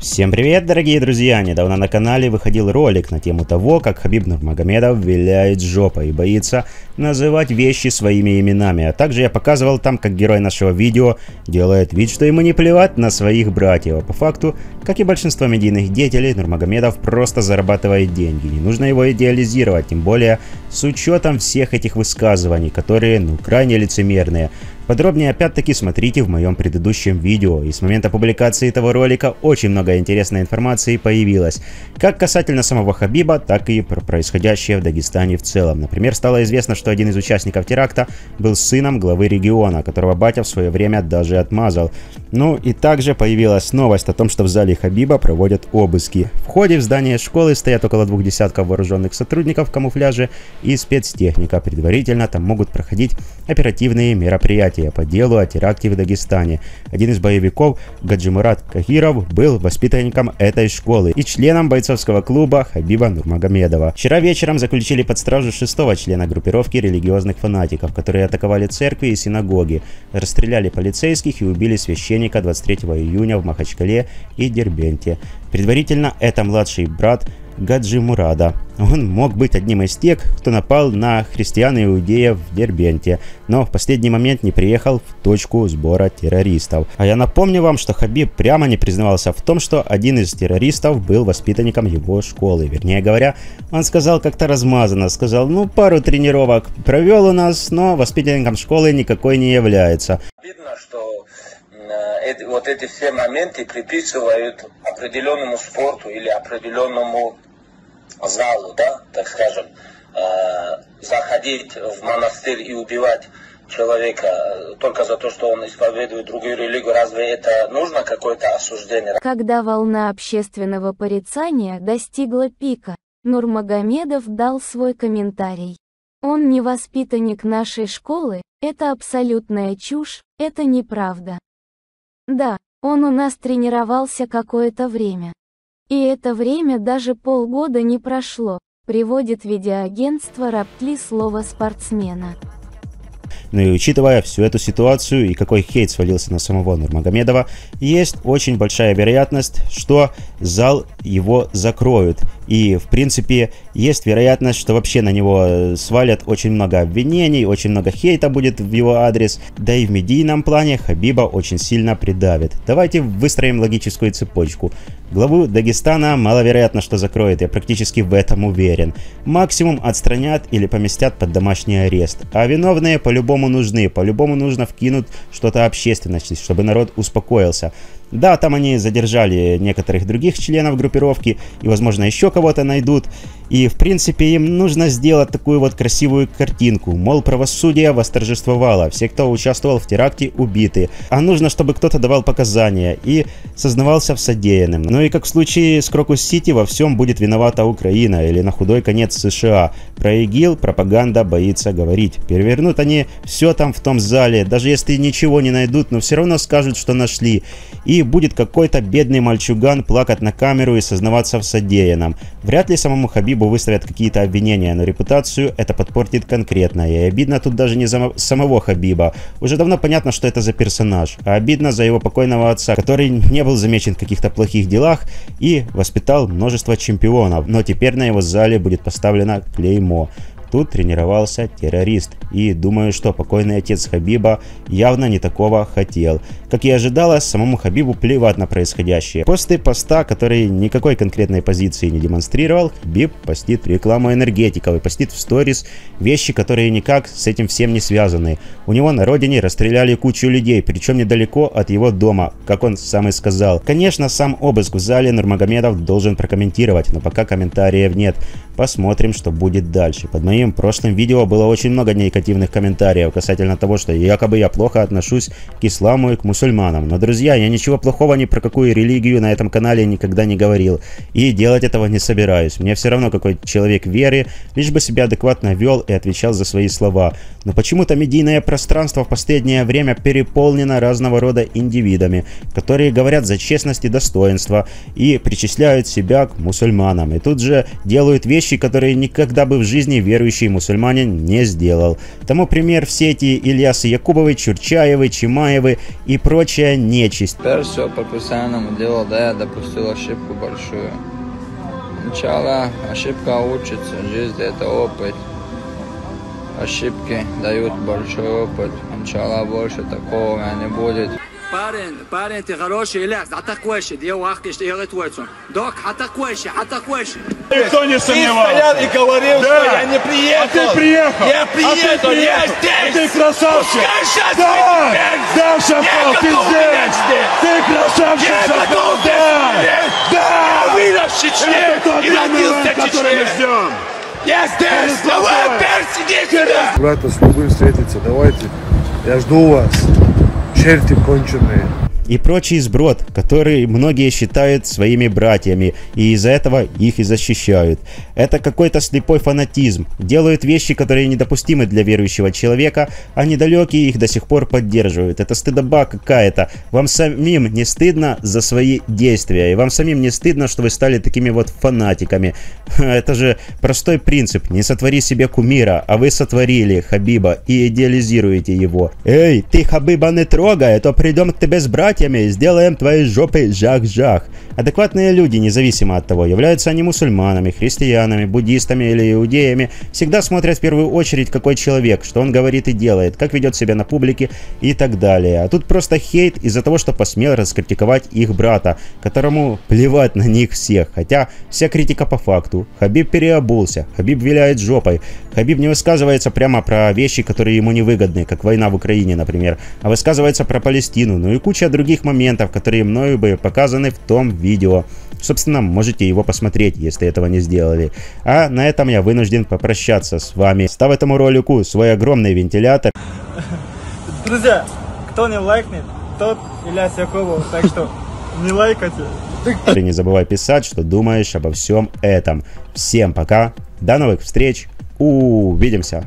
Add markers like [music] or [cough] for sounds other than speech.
Всем привет, дорогие друзья! Недавно на канале выходил ролик на тему того, как Хабиб Нурмагомедов виляет жопой и боится называть вещи своими именами. А также я показывал там, как герой нашего видео делает вид, что ему не плевать на своих братьев. А по факту, как и большинство медийных деятелей, Нурмагомедов просто зарабатывает деньги. Не нужно его идеализировать, тем более с учетом всех этих высказываний, которые, ну, крайне лицемерные. Подробнее опять-таки смотрите в моем предыдущем видео, и с момента публикации этого ролика очень много интересной информации появилось, как касательно самого Хабиба, так и про происходящее в Дагестане в целом. Например, стало известно, что один из участников теракта был сыном главы региона, которого батя в свое время даже отмазал. Ну и также появилась новость о том, что в зале Хабиба проводят обыски. В ходе в здании школы стоят около двух десятков вооруженных сотрудников в камуфляже и спецтехника. Предварительно там могут проходить оперативные мероприятия по делу о теракте в Дагестане. Один из боевиков, Гаджимурат Кахиров, был воспитанником этой школы и членом бойцовского клуба Хабиба Нурмагомедова. Вчера вечером заключили под стражу шестого члена группировки религиозных фанатиков, которые атаковали церкви и синагоги, расстреляли полицейских и убили священника 23 июня в Махачкале и Дербенте. Предварительно это младший брат Гаджи Мурада. Он мог быть одним из тех, кто напал на христиан и иудеев в Дербенте, но в последний момент не приехал в точку сбора террористов. А я напомню вам, что Хабиб прямо не признавался в том, что один из террористов был воспитанником его школы. Вернее говоря, он сказал как-то размазанно, сказал, ну пару тренировок провел у нас, но воспитанником школы никакой не является. Видно, что э, вот эти все моменты приписывают определенному спорту или определенному залу, да, так скажем, э, заходить в монастырь и убивать человека э, только за то, что он исповедует другую религию, разве это нужно какое-то осуждение? Когда волна общественного порицания достигла пика, Нурмагомедов дал свой комментарий. Он не воспитанник нашей школы, это абсолютная чушь, это неправда. Да, он у нас тренировался какое-то время. И это время даже полгода не прошло, приводит видеоагентство Раптли слово спортсмена. Ну и учитывая всю эту ситуацию и какой хейт свалился на самого Нурмагомедова, есть очень большая вероятность, что зал его закроют. И, в принципе, есть вероятность, что вообще на него свалят очень много обвинений, очень много хейта будет в его адрес. Да и в медийном плане Хабиба очень сильно придавит. Давайте выстроим логическую цепочку. Главу Дагестана маловероятно, что закроет, я практически в этом уверен. Максимум отстранят или поместят под домашний арест. А виновные по-любому нужны, по-любому нужно вкинуть что-то общественности, чтобы народ успокоился. Да, там они задержали некоторых других членов группировки и, возможно, еще кого-то найдут. И, в принципе, им нужно сделать такую вот красивую картинку. Мол, правосудие восторжествовало, все, кто участвовал в теракте, убиты. А нужно, чтобы кто-то давал показания и сознавался в содеянном. Ну и как в случае с Крокус-Сити, во всем будет виновата Украина или на худой конец США. Про ИГИЛ пропаганда боится говорить. Перевернут они все там в том зале, даже если ничего не найдут, но все равно скажут, что нашли. И будет какой-то бедный мальчуган плакать на камеру и сознаваться в содеянном. Вряд ли самому Хабибу выставят какие-то обвинения, но репутацию это подпортит конкретно. И обидно тут даже не за самого Хабиба. Уже давно понятно, что это за персонаж. А обидно за его покойного отца, который не был замечен в каких-то плохих делах и воспитал множество чемпионов. Но теперь на его зале будет поставлено клеймо. Тут тренировался террорист. И думаю, что покойный отец Хабиба явно не такого хотел. Как и ожидалось, самому Хабибу плевать на происходящее. После поста, который никакой конкретной позиции не демонстрировал, Хабиб постит рекламу энергетиков и постит в сторис вещи, которые никак с этим всем не связаны. У него на родине расстреляли кучу людей, причем недалеко от его дома, как он сам и сказал. Конечно, сам обыск в зале Нурмагомедов должен прокомментировать, но пока комментариев нет. Посмотрим, что будет дальше. Под моим моим прошлым видео было очень много негативных комментариев касательно того, что якобы я плохо отношусь к исламу и к мусульманам. Но, друзья, я ничего плохого ни про какую религию на этом канале никогда не говорил. И делать этого не собираюсь. Мне все равно, какой человек веры, лишь бы себя адекватно вел и отвечал за свои слова. Но почему-то медийное пространство в последнее время переполнено разного рода индивидами, которые говорят за честность и достоинство и причисляют себя к мусульманам. И тут же делают вещи, которые никогда бы в жизни верующие верующий мусульманин не сделал. Тому пример все эти Ильясы Якубовы, Чурчаевы, Чимаевы и прочая нечисть. Теперь все по профессиональному делу, да, я допустил ошибку большую. Сначала ошибка учится, жизнь это опыт. Ошибки дают большой опыт. Сначала больше такого не будет. Парень, парень, ты хороший, Ильяс, а где уахкиш, ты твойцу. Док, а а такой же. Никто не Ты сомневался. стоял и говорил, Да. что я не приехал. А ты приехал. Я А ты приехал, я приехал. здесь. Ты красавчик. Пускай сейчас Да, да, Шафал, Я ты здесь. Ты красавчик, Я готов да. Да. Я вырос в Чечне и родился в Чечне. ждем. Я здесь. Давай, теперь сиди сюда. Брата, с любым встретиться, давайте. Я жду вас. certi pongimenti. И прочий сброд, который многие считают своими братьями, и из-за этого их и защищают. Это какой-то слепой фанатизм. Делают вещи, которые недопустимы для верующего человека, а недалекие их до сих пор поддерживают. Это стыдоба какая-то. Вам самим не стыдно за свои действия, и вам самим не стыдно, что вы стали такими вот фанатиками. [laughs] Это же простой принцип. Не сотвори себе кумира, а вы сотворили Хабиба и идеализируете его. Эй, ты Хабиба не трогай, а то придем к тебе с братьями и сделаем твои жопы жах-жах. Адекватные люди, независимо от того, являются они мусульманами, христианами, буддистами или иудеями, всегда смотрят в первую очередь, какой человек, что он говорит и делает, как ведет себя на публике и так далее. А тут просто хейт из-за того, что посмел раскритиковать их брата, которому плевать на них всех. Хотя вся критика по факту. Хабиб переобулся, Хабиб виляет жопой, Хабиб не высказывается прямо про вещи, которые ему невыгодны, как война в Украине, например, а высказывается про Палестину, ну и куча других моментов, которые мною бы показаны в том видео. Собственно, можете его посмотреть, если этого не сделали. А на этом я вынужден попрощаться с вами. Став этому ролику свой огромный вентилятор. [laughs] Друзья, кто не лайкнет, тот Ильяс Якубов. Так что не лайкайте. И не забывай писать, что думаешь обо всем этом. Всем пока, до новых встреч, увидимся.